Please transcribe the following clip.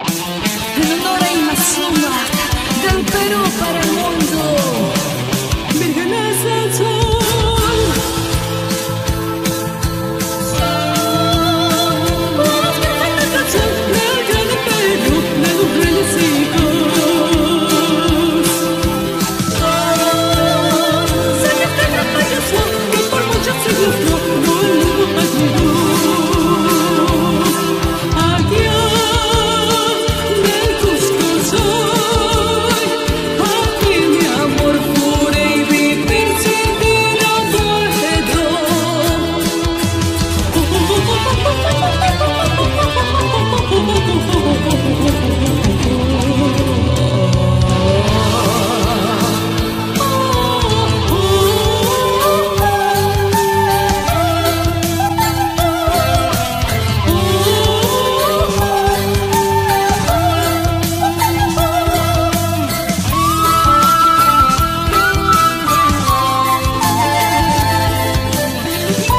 Nora y Mazuma, del Perú para el mundo. Bye.